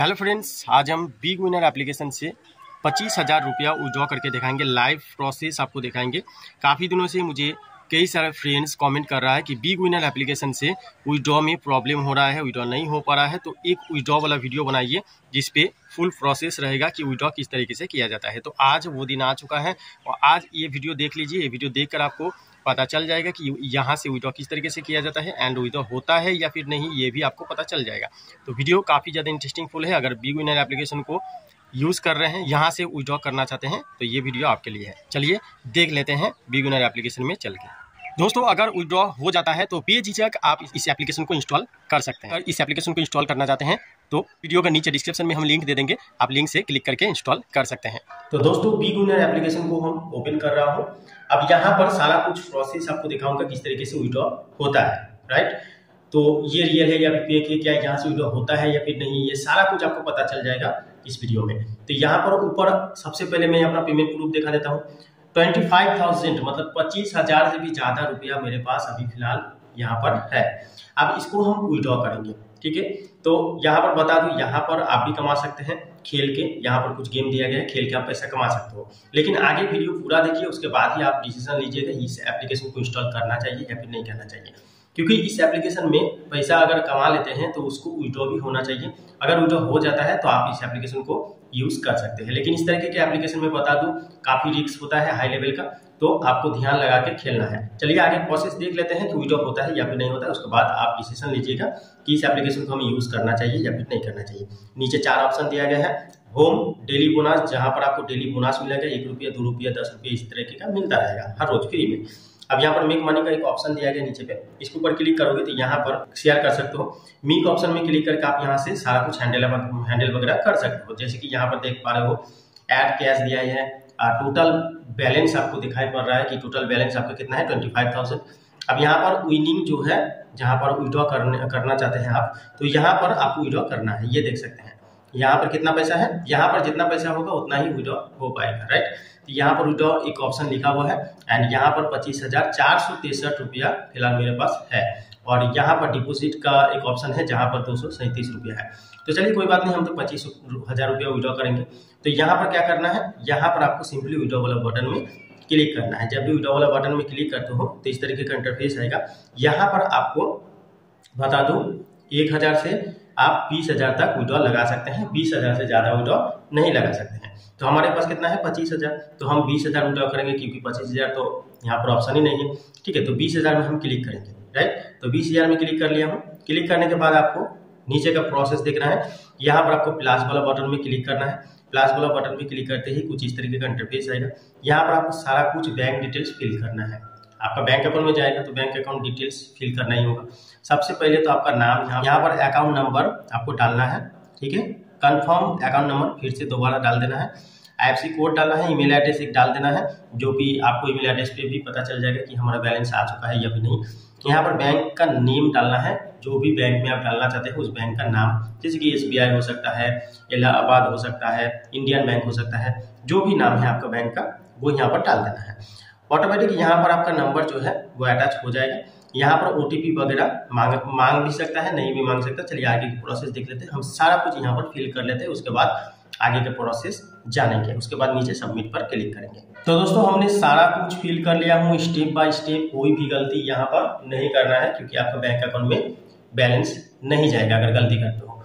Hello friends आज हम big Winner application से पच्चीस हज़ार रुपया विड्रॉ करके दिखाएँगे लाइव प्रोसेस आपको दिखाएँगे। काफ़ी दिनों से मुझे कई सारे फ्रेंड्स कमेंट कर रहा है कि बिग विनर एप्लीकेशन से विड्रॉ में प्रॉब्लम हो रहा है विड्रॉ नहीं हो पा रहा है तो एक विड्रॉ वाला वीडियो बनाइए जिसपे फुल प्रोसेस रहेगा कि विड्रॉ किस तरीके से किया जाता है। तो आज वो दिन आ चुका है, और आज ये वीडियो देख लीजिए, ये वीडियो देखकर आपको पता चल जाएगा कि यहाँ से विड्रॉ किस तरीके से किया जाता है एंड विड्रॉ होता है या फिर नहीं, ये भी आपको पता चल जाएगा। तो वीडियो काफ़ी ज़्यादा इंटरेस्टिंग फुल है। अगर बी विनर एप्लीकेशन को यूज़ कर रहे हैं, यहाँ से विड्रॉ करना चाहते हैं तो ये वीडियो आपके लिए है। चलिए देख लेते हैं बी विनर एप्लीकेशन में चल के। दोस्तों, अगर विड्रॉ हो जाता है तो बेझिझक आप इस एप्लीकेशन को इंस्टॉल कर सकते हैं। इस एप्लीकेशन को इंस्टॉल करना चाहते हैं तो वीडियो का नीचे डिस्क्रिप्शन में हम लिंक दे देंगे। आप लिंक से क्लिक करके इंस्टॉल कर सकते हैं। तो दोस्तों बी गुनर एप्लीकेशन को हम ओपन कर रहा हूँ। अब यहाँ पर सारा कुछ प्रोसेस आपको दिखाऊँगा किस तरीके से विड्रॉ होता है राइट तो ये रियल है या फेक है, क्या यहाँ से विड्रॉ होता है या फिर नहीं, ये सारा कुछ आपको पता चल जाएगा इस वीडियो में। तो यहाँ पर ऊपर सबसे पहले मैं अपना पेमेंट प्रूफ दिखा देता हूँ। ट्वेंटी फाइव थाउज़ेंड मतलब पच्चीस हज़ार से भी ज़्यादा रुपया मेरे पास अभी फ़िलहाल यहाँ पर है। अब इसको हम विड्रॉ करेंगे, ठीक है? तो यहाँ पर बता दूँ, यहाँ पर आप भी कमा सकते हैं खेल के, यहाँ पर कुछ गेम दिया गया है, खेल के आप पैसा कमा सकते हो। लेकिन आगे वीडियो पूरा देखिए, उसके बाद ही आप डिसीज़न लीजिएगा, इस एप्लीकेशन को इंस्टॉल करना चाहिए या फिर नहीं करना चाहिए। क्योंकि इस एप्लीकेशन में पैसा अगर कमा लेते हैं तो उसको विड्रॉ भी होना चाहिए। अगर विड्रॉ हो जाता है तो आप इस एप्लीकेशन को यूज़ कर सकते हैं। लेकिन इस तरीके के एप्लीकेशन में बता दूँ, काफ़ी रिक्स होता है हाई लेवल का तो आपको ध्यान लगा के खेलना है। चलिए आगे प्रोसेस देख लेते हैं कि विड्रॉ होता है या फिर नहीं होता है। उसके बाद आप डिसीज़न लीजिएगा कि इस एप्लीकेशन को हमें यूज़ करना चाहिए या फिर नहीं करना चाहिए। नीचे चार ऑप्शन दिया गया है। होम डेली बोनस जहाँ पर आपको डेली बोनस मिलेगा, एक रुपया, दो रुपया, दस रुपया, इस तरीके का मिलता रहेगा हर रोज फ्री में। अब यहाँ पर मेक मनी का एक ऑप्शन दिया गया नीचे पे। इसके ऊपर क्लिक करोगे तो यहाँ पर शेयर कर सकते हो। मीक ऑप्शन में क्लिक करके आप यहाँ से सारा कुछ हैंडल हैंडल वगैरह कर सकते हो। जैसे कि यहाँ पर देख पा रहे हो एड कैश दिया है। और टोटल बैलेंस आपको दिखाई पड़ रहा है कि टोटल बैलेंस आपका कितना है? ट्वेंटी फाइव थाउज़ेंड अब यहाँ पर विनिंग जो है, जहाँ पर विड्रॉ करने, करना चाहते हैं आप तो यहाँ पर आपको विड्रॉ करना है। ये देख सकते हैं। यहाँ पर कितना पैसा है? यहाँ पर जितना पैसा होगा, उतना ही विड्रॉ हो पाएगा राइट तो यहाँ पर विड्रॉ एक ऑप्शन लिखा हुआ है एंड यहाँ पर पच्चीस हज़ार चार सौ तिरसठ रुपया फ़िलहाल मेरे पास है, और यहाँ पर डिपोजिट का एक ऑप्शन है, जहाँ पर दो सौ सैंतीस रुपया है। तो चलिए, कोई बात नहीं, हम तो पच्चीस हज़ार रुपया विड्रॉ करेंगे। तो यहाँ पर क्या करना है? यहाँ पर आपको सिंपली विड्रॉ वाला बटन में क्लिक करना है। जब भी विड्रॉ वाला बटन में क्लिक करते हो तो इस तरीके का इंटरफेस आएगा। यहाँ पर आपको बता दो, एक हज़ार से आप बीस हज़ार तक विड्रॉ लगा सकते हैं, बीस हज़ार से ज़्यादा विड्रॉ नहीं लगा सकते हैं। तो हमारे पास कितना है? पच्चीस हज़ार। तो हम बीस हज़ार विड्रॉ करेंगे क्योंकि पच्चीस हज़ार तो यहाँ पर ऑप्शन ही नहीं है। ठीक है तो बीस हज़ार में हम क्लिक करेंगे राइट तो बीस हज़ार में क्लिक कर लिया हूँ क्लिक करने के बाद आपको नीचे का प्रोसेस देखना है। यहाँ पर आपको प्लास वाला बटन में क्लिक करना है। प्लास वाला बटन में क्लिक करते ही कुछ इस तरीके का इंटरफेस आएगा। यहाँ पर आपको सारा कुछ बैंक डिटेल्स फिल करना है। आपका बैंक अकाउंट में जाएगा तो बैंक अकाउंट डिटेल्स फिल करना ही होगा। सबसे पहले तो आपका नाम, यहाँ यहाँ पर अकाउंट नंबर आपको डालना है, ठीक है? कन्फर्म अकाउंट नंबर फिर से दोबारा डाल देना है। आई कोड डालना है ईमेल एड्रेस एक डाल देना है, जो भी आपको ईमेल एड्रेस पे भी पता चल जाएगा कि हमारा बैलेंस आ चुका है या भी नहीं। यहाँ पर बैंक का नेम डालना है, जो भी बैंक में आप डालना चाहते हैं उस बैंक का नाम। जैसे कि एसबीआई हो सकता है, इलाहाबाद हो सकता है इंडियन बैंक हो सकता है, जो भी नाम है आपका बैंक का, वो यहाँ पर डाल देना है। ऑटोमेटिक यहाँ पर आपका नंबर जो है, वो अटैच हो जाएगा। यहाँ पर ओटीपी वगैरह मांग मांग भी सकता है, नहीं भी मांग सकता। चलिए आगे की प्रोसेस देख लेते हैं। हम सारा कुछ यहाँ पर फिल कर लेते हैं, उसके बाद आगे का प्रोसेस जानेंगे। उसके बाद नीचे सबमिट पर क्लिक करेंगे। तो दोस्तों, हमने सारा कुछ फिल कर लिया हूँ स्टेप बाय स्टेप कोई भी गलती यहाँ पर नहीं करना है, क्योंकि आपका बैंक अकाउंट में बैलेंस नहीं जाएगा, अगर गलती करते हो।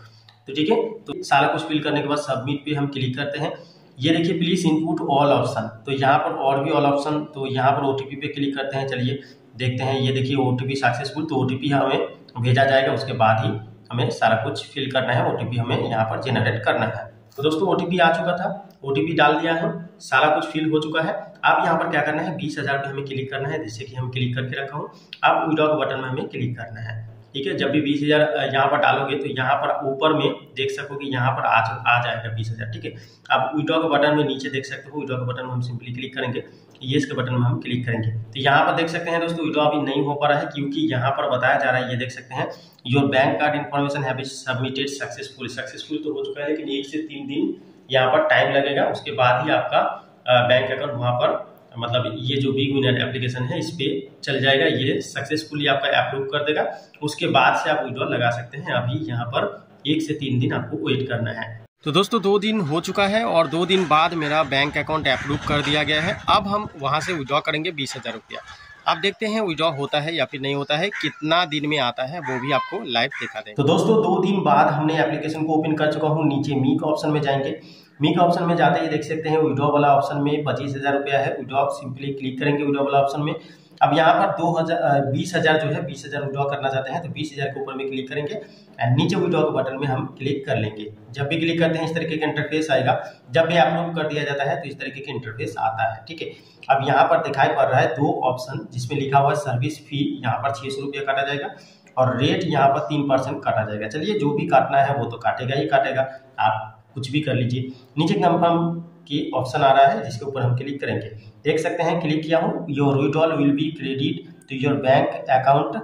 तो ठीक है तो सारा कुछ फिल करने के बाद सबमिट पे हम क्लिक करते हैं। ये देखिए प्लीज़ इनपुट ऑल ऑप्शन तो यहाँ पर और भी ऑल ऑप्शन तो यहाँ पर ओटीपी पे क्लिक करते हैं, चलिए देखते हैं। ये देखिए ओटीपी सक्सेसफुल तो ओटीपी हमें भेजा जाएगा। उसके बाद ही हमें सारा कुछ फिल करना है। ओटीपी हमें यहाँ पर जेनरेट करना है। तो दोस्तों ओटीपी आ चुका था। ओटीपी डाल दिया है। सारा कुछ फिल हो चुका है। अब यहाँ पर क्या करना है? बीस हज़ार हमें क्लिक करना है। जिससे कि हम क्लिक करके रखा हूँ। अब विड्रॉ के बटन में हमें क्लिक करना है। ठीक है? जब भी बीस हज़ार यहाँ पर डालोगे तो यहाँ पर ऊपर में देख सको कि यहाँ पर आ, आ जाएगा बीस हज़ार ठीक है? अब विड्रॉ के बटन में नीचे देख सकते हो विड्रॉ के बटन में हम सिंपली क्लिक करेंगे। ये इसके बटन में हम क्लिक करेंगे। तो यहाँ पर देख सकते हैं दोस्तों विड्रॉ अभी नहीं हो पा रहा है क्योंकि यहाँ पर बताया जा रहा है ये देख सकते हैं योर बैंक कार्ड इन्फॉर्मेशन है सबमिटेड सक्सेसफुल सक्सेसफुल तो हो चुका है लेकिन एक से तीन दिन यहाँ पर टाइम लगेगा उसके बाद ही आपका बैंक अकाउंट वहाँ पर मतलब ये जो बिग विनर एप्लीकेशन है इस पे चल जाएगा ये सक्सेसफुली आपका अप्रूव कर देगा। उसके बाद से आप विड्रॉल लगा सकते हैं। अभी यहाँ पर एक से तीन दिन आपको वेट करना है। तो दोस्तों दो दिन हो चुका है और दो दिन बाद मेरा बैंक अकाउंट अप्रूव कर दिया गया है। अब हम वहाँ से विड्रॉ करेंगे बीस हज़ार रुपया। अब देखते हैं विड्रॉ होता है या फिर नहीं होता है कितना दिन में आता है वो भी आपको लाइव दिखा देंगे। तो दोस्तों दो दिन बाद हमने एप्लीकेशन को ओपन कर चुका हूँ। नीचे मी का ऑप्शन में जाएँगे। मी का ऑप्शन में जाते ही देख सकते हैं विड्रॉ वाला ऑप्शन में पच्चीस हज़ार रुपया है। विड्रॉ सिंपली क्लिक करेंगे विड्रॉ वाला ऑप्शन में। अब यहाँ पर दो हज़ार बीस हज़ार जो है, बीस हज़ार विड्रॉ करना चाहते हैं तो बीस हज़ार के ऊपर में क्लिक करेंगे एंड नीचे विड्रॉ के बटन में हम क्लिक कर लेंगे। जब भी क्लिक करते हैं, इस तरीके का इंटरफेस आएगा। जब भी अप्रूव कर दिया जाता है तो इस तरीके का इंटरफेस आता है, ठीक है? अब यहाँ पर दिखाई पड़ रहा है दो ऑप्शन जिसमें लिखा हुआ है सर्विस फ़ी यहाँ पर छह सौ रुपया काटा जाएगा और रेट यहाँ पर तीन परसेंट काटा जाएगा। चलिए, जो भी काटना है, वो तो काटेगा ही काटेगा। आप कुछ भी कर लीजिए। नीचे कंफर्म की ऑप्शन आ रहा है, जिसके ऊपर हम क्लिक करेंगे। देख सकते हैं क्लिक किया हूँ। Your withdrawal will be credit to your bank account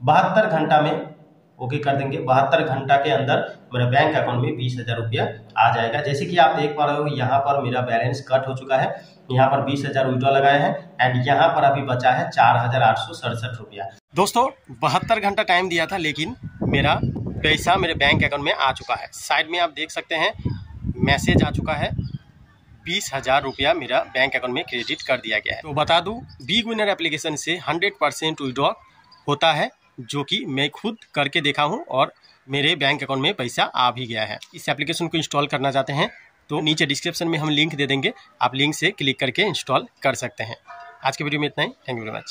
बहत्तर घंटा में ओके कर देंगे। बहत्तर घंटा के अंदर मेरे बैंक अकाउंट में बीस हज़ार रुपया आ जाएगा। जैसे कि आप देख पा रहे हो, यहाँ पर मेरा बैलेंस कट हो चुका है। यहाँ पर बीस हज़ार विड्रॉ लगाए हैं एंड यहाँ पर अभी बचा है चार हज़ार आठ सौ सड़सठ रुपया। दोस्तों, बहत्तर घंटा टाइम दिया था, लेकिन मेरा पैसा मेरे बैंक अकाउंट में आ चुका है। साइड में आप देख सकते हैं, मैसेज आ चुका है। बीस हज़ार रुपया मेरा बैंक अकाउंट में क्रेडिट कर दिया गया है। तो बता दूँ बिग विनर एप्लीकेशन से हंड्रेड परसेंट विड्रॉ होता है, जो कि मैं खुद करके देखा हूँ और मेरे बैंक अकाउंट में पैसा आ भी गया है। इस एप्लीकेशन को इंस्टॉल करना चाहते हैं तो नीचे डिस्क्रिप्शन में हम लिंक दे देंगे। आप लिंक से क्लिक करके इंस्टॉल कर सकते हैं। आज के वीडियो में इतना ही। Thank you very much.